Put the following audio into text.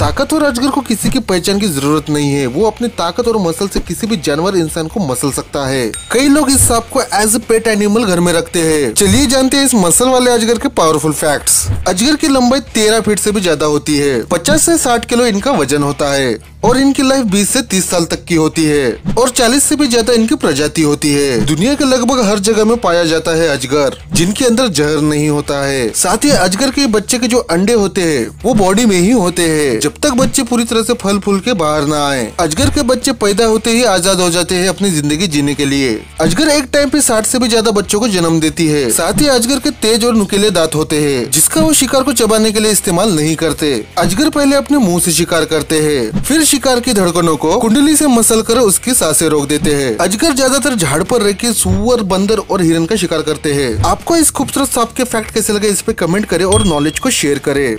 ताकतवर अजगर को किसी की पहचान की ज़रूरत नहीं है। वो अपनी ताकत और मसल से किसी भी जानवर इंसान को मसल सकता है। कई लोग इस सांप को एज ए पेट एनिमल घर में रखते हैं। चलिए जानते हैं इस मसल वाले अजगर के पावरफुल फैक्ट्स अजगर की लंबाई तेरह फीट से भी ज़्यादा होती है। पचास से साठ किलो इनका वज़न होता है और इनकी लाइफ 20 से 30 साल तक की होती है और 40 से भी ज़्यादा इनकी प्रजाति होती है। दुनिया के लगभग हर जगह में पाया जाता है अजगर, जिनके अंदर जहर नहीं होता है। साथ ही अजगर के बच्चे के जो अंडे होते हैं, वो बॉडी में ही होते हैं जब तक बच्चे पूरी तरह से फल फूल के बाहर ना आए, अजगर के बच्चे पैदा होते ही आज़ाद हो जाते हैं अपनी ज़िंदगी जीने के लिए। अजगर एक टाइम पे साठ से भी ज़्यादा बच्चों को जन्म देती है। साथ ही अजगर के तेज और नुकीले दांत होते हैं, जिसका वो शिकार को चबाने के लिए इस्तेमाल नहीं करते। अजगर पहले अपने मुँह से शिकार करते हैं, फिर शिकार की धड़कनों को कुंडली से मसल कर उसकी साँसें रोक देते हैं। अजगर ज़्यादातर झाड़ पर रह के सुअर, बंदर और हिरन का शिकार करते हैं। आपको इस खूबसूरत सांप के फैक्ट कैसे लगे इस पे कमेंट करें और नॉलेज को शेयर करें।